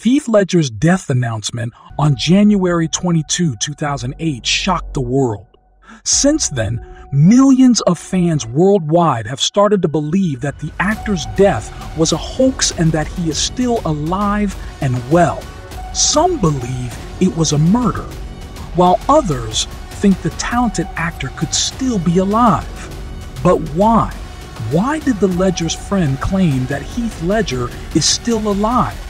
Heath Ledger's death announcement on January 22, 2008 shocked the world. Since then, millions of fans worldwide have started to believe that the actor's death was a hoax and that he is still alive and well. Some believe it was a murder, while others think the talented actor could still be alive. But why? Why did the Ledger's friend claim that Heath Ledger is still alive?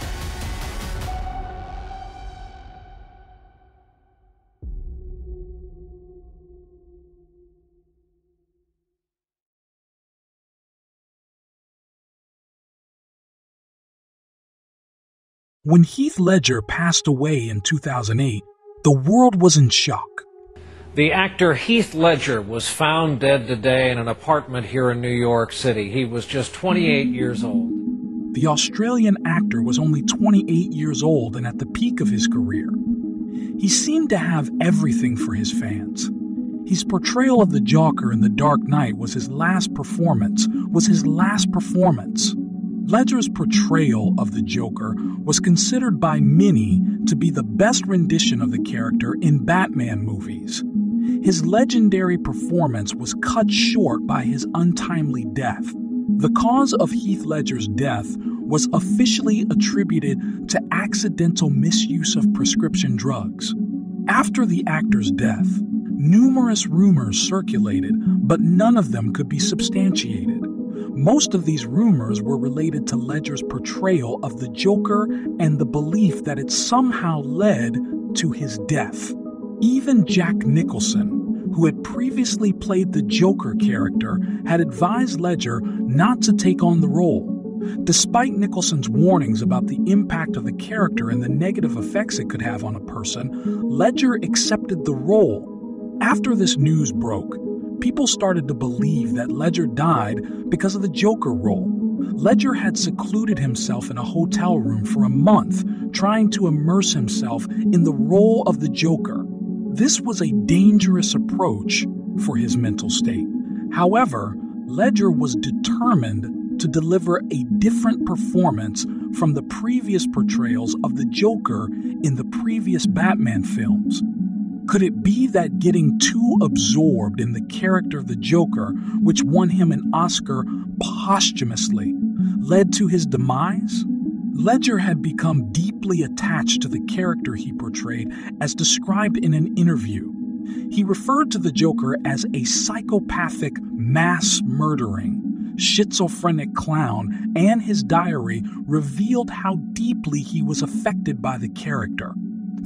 When Heath Ledger passed away in 2008, the world was in shock. The actor Heath Ledger was found dead today in an apartment here in New York City. He was just 28 years old. The Australian actor was only 28 years old and at the peak of his career. He seemed to have everything for his fans. His portrayal of the Joker in The Dark Knight was his last performance, was his last performance. Ledger's portrayal of the Joker was considered by many to be the best rendition of the character in Batman movies. His legendary performance was cut short by his untimely death. The cause of Heath Ledger's death was officially attributed to accidental misuse of prescription drugs. After the actor's death, numerous rumors circulated, but none of them could be substantiated. Most of these rumors were related to Ledger's portrayal of the Joker and the belief that it somehow led to his death. Even Jack Nicholson, who had previously played the Joker character, had advised Ledger not to take on the role. Despite Nicholson's warnings about the impact of the character and the negative effects it could have on a person, Ledger accepted the role. After this news broke, people started to believe that Ledger died because of the Joker role. Ledger had secluded himself in a hotel room for a month, trying to immerse himself in the role of the Joker. This was a dangerous approach for his mental state. However, Ledger was determined to deliver a different performance from the previous portrayals of the Joker in the previous Batman films. Could it be that getting too absorbed in the character of the Joker, which won him an Oscar posthumously, led to his demise? Ledger had become deeply attached to the character he portrayed, as described in an interview. He referred to the Joker as a psychopathic, mass murdering, schizophrenic clown, and his diary revealed how deeply he was affected by the character.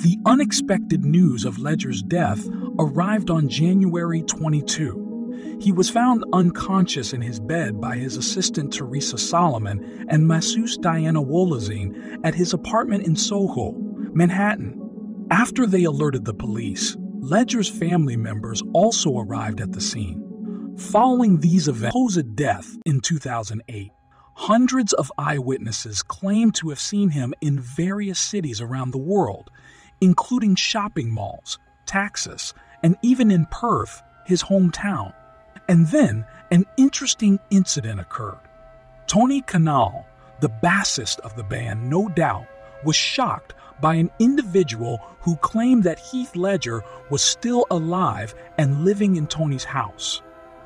The unexpected news of Ledger's death arrived on January 22. He was found unconscious in his bed by his assistant Teresa Solomon and masseuse Diana Wolozin at his apartment in Soho, Manhattan. After they alerted the police, Ledger's family members also arrived at the scene. Following these events, supposed death in 2008, hundreds of eyewitnesses claimed to have seen him in various cities around the world, including shopping malls, taxis, and even in Perth, his hometown. And then an interesting incident occurred. Tony Kanal, the bassist of the band, No Doubt, was shocked by an individual who claimed that Heath Ledger was still alive and living in Tony's house.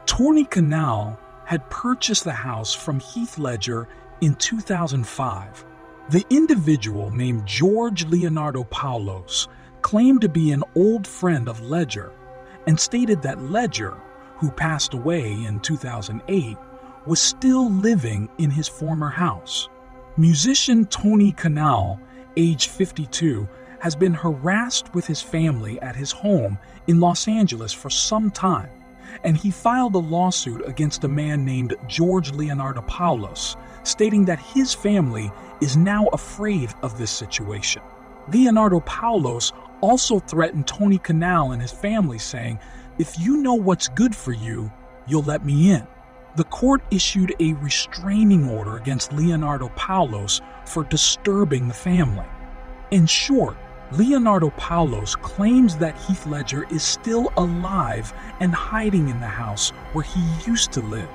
Tony Kanal had purchased the house from Heath Ledger in 2005 the individual named George Leonardopoulos claimed to be an old friend of Ledger and stated that Ledger, who passed away in 2008, was still living in his former house. Musician Tony Kanal, age 52, has been harassed with his family at his home in Los Angeles for some time, and he filed a lawsuit against a man named George Leonardopoulos, stating that his family is now afraid of this situation. Leonardopoulos also threatened Tony Kanal and his family, saying, If you know what's good for you, you'll let me in. The court issued a restraining order against Leonardopoulos for disturbing the family. In short, Leonardopoulos claims that Heath Ledger is still alive and hiding in the house where he used to live.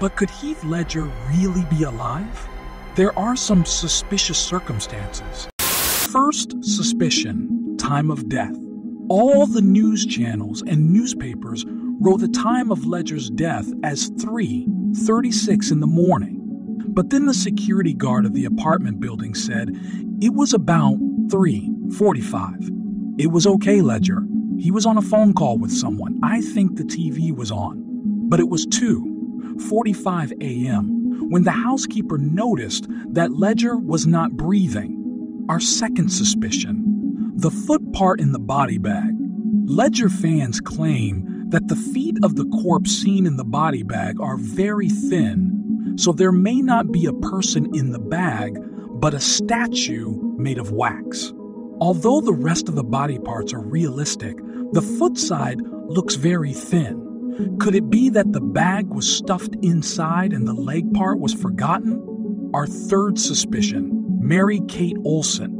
But could Heath Ledger really be alive? there are some suspicious circumstances. First suspicion time of death. All the news channels and newspapers wrote the time of Ledger's death as 3:36 in the morning. But then the security guard of the apartment building said it was about 3:45. It was okay, Ledger. He was on a phone call with someone. I think the TV was on. But it was 2:45 a.m. when the housekeeper noticed that Ledger was not breathing. Our second suspicion, the foot part in the body bag. Ledger fans claim that the feet of the corpse seen in the body bag are very thin, so there may not be a person in the bag, but a statue made of wax. Although the rest of the body parts are realistic, the foot side looks very thin. Could it be that the bag was stuffed inside and the leg part was forgotten? Our third suspicion Mary Kate Olsen.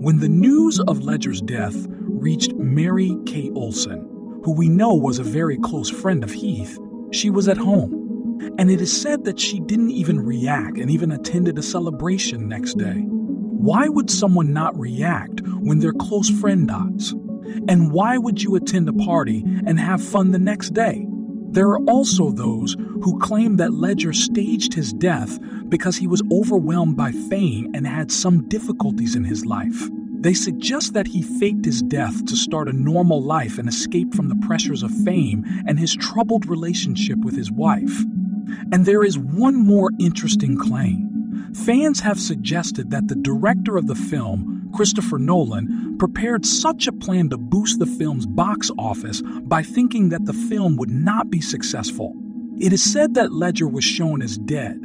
When the news of Ledger's death reached Mary Kate Olsen, who we know was a very close friend of Heath, she was at home. And it is said that she didn't even react and even attended a celebration next day. Why would someone not react when their close friend dies? And why would you attend a party and have fun the next day? There are also those who claim that Ledger staged his death because he was overwhelmed by fame and had some difficulties in his life. They suggest that he faked his death to start a normal life and escape from the pressures of fame and his troubled relationship with his wife. And there is one more interesting claim. Fans have suggested that the director of the film, Christopher Nolan, prepared such a plan to boost the film's box office by thinking that the film would not be successful. It is said that Ledger was shown as dead,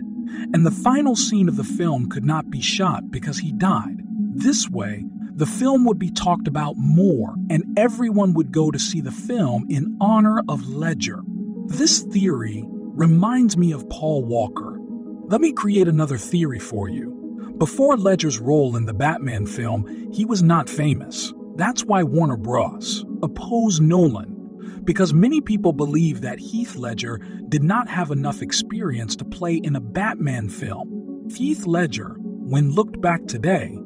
and the final scene of the film could not be shot because he died. This way, the film would be talked about more, and everyone would go to see the film in honor of Ledger. This theory reminds me of Paul Walker. Let me create another theory for you. Before Ledger's role in the Batman film, he was not famous. That's why Warner Bros. opposed Nolan, because many people believe that Heath Ledger did not have enough experience to play in a Batman film. Heath Ledger, when looked back today,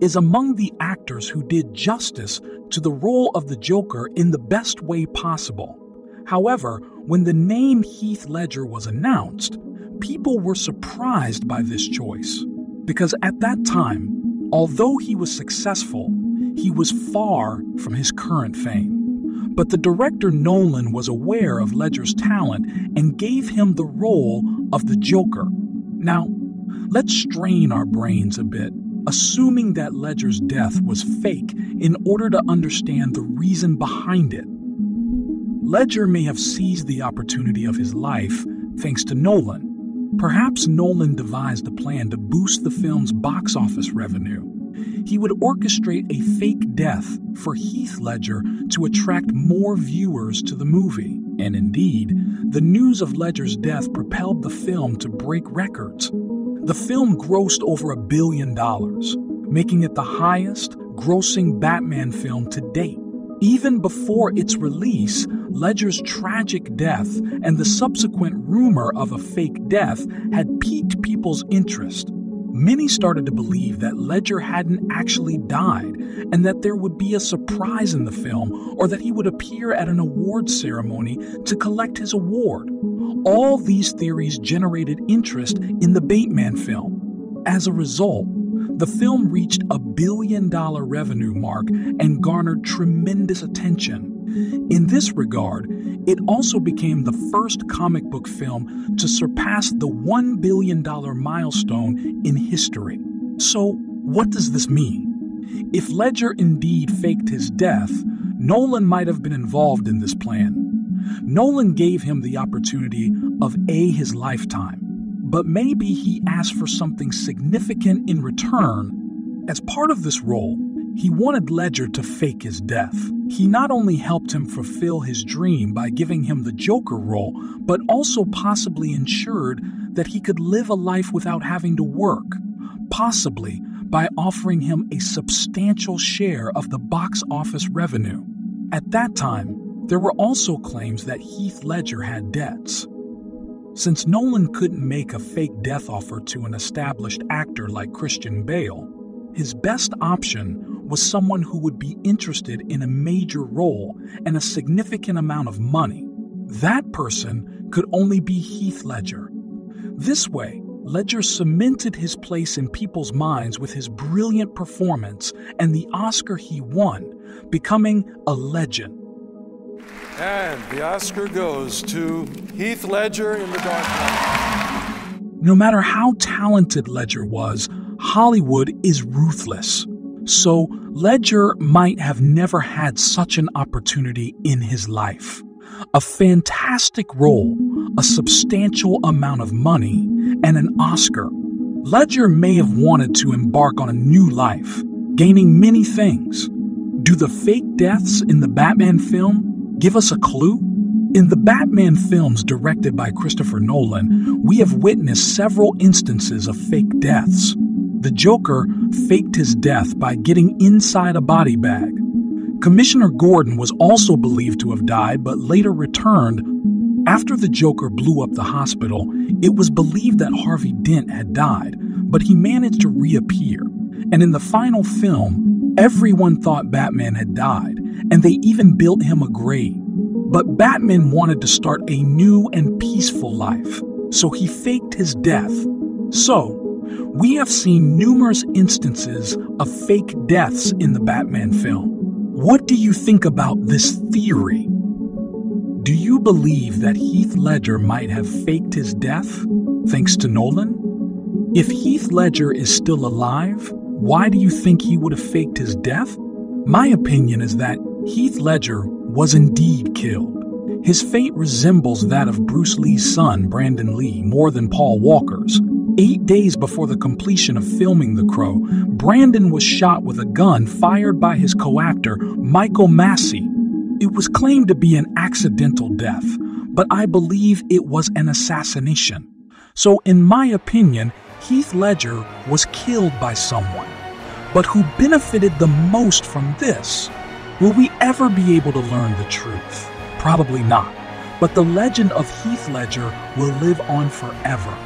is among the actors who did justice to the role of the Joker in the best way possible. However, when the name Heath Ledger was announced, people were surprised by this choice. Because at that time, although he was successful, he was far from his current fame. But the director Nolan was aware of Ledger's talent and gave him the role of the Joker. Now, let's strain our brains a bit assuming that Ledger's death was fake in order to understand the reason behind it. Ledger may have seized the opportunity of his life thanks to Nolan. Perhaps Nolan devised a plan to boost the film's box office revenue. He would orchestrate a fake death for Heath Ledger to attract more viewers to the movie. And indeed, the news of Ledger's death propelled the film to break records. The film grossed over a billion dollars, making it the highest grossing Batman film to date. Even before its release, Ledger's tragic death and the subsequent rumor of a fake death had piqued people's interest. Many started to believe that Ledger hadn't actually died and that there would be a surprise in the film or that he would appear at an award ceremony to collect his award. All these theories generated interest in the Batman film. As a result, the film reached a billion dollar revenue mark and garnered tremendous attention. In this regard, it also became the first comic book film to surpass the $1 billion milestone in history. So, what does this mean? If Ledger indeed faked his death, Nolan might have been involved in this plan. Nolan gave him the opportunity of A, his lifetime, but maybe he asked for something significant in return. As part of this role, he wanted Ledger to fake his death. He not only helped him fulfill his dream by giving him the Joker role, but also possibly ensured that he could live a life without having to work, possibly by offering him a substantial share of the box office revenue. At that time, there were also claims that Heath Ledger had debts. Since Nolan couldn't make a fake death offer to an established actor like Christian Bale, his best option was someone who would be interested in a major role and a significant amount of money. That person could only be Heath Ledger. This way, Ledger cemented his place in people's minds with his brilliant performance and the Oscar he won, becoming a legend. And the Oscar goes to Heath Ledger in The Dark Knight. No matter how talented Ledger was, Hollywood is ruthless. So, Ledger might have never had such an opportunity in his life. A fantastic role, a substantial amount of money, and an Oscar. Ledger may have wanted to embark on a new life, gaining many things. Do the fake deaths in the Batman film give us a clue? In the Batman films directed by Christopher Nolan, we have witnessed several instances of fake deaths. The Joker faked his death by getting inside a body bag. Commissioner Gordon was also believed to have died but later returned after the Joker blew up the hospital, it was believed that Harvey Dent had died, but he managed to reappear. And in the final film, everyone thought Batman had died, and they even built him a grave. But Batman wanted to start a new and peaceful life, so he faked his death. So, we have seen numerous instances of fake deaths in the Batman film. What do you think about this theory? Do you believe that Heath Ledger might have faked his death thanks to Nolan? If Heath Ledger is still alive, why do you think he would have faked his death? My opinion is that Heath Ledger was indeed killed. His fate resembles that of Bruce Lee's son, Brandon Lee, more than Paul Walker's. Eight days before the completion of filming The Crow, Brandon was shot with a gun fired by his co actor, Michael Massee. it was claimed to be an accidental death, but I believe it was an assassination. So, in my opinion, Heath Ledger was killed by someone. But who benefited the most from this? Will we ever be able to learn the truth? Probably not. But the legend of Heath Ledger will live on forever.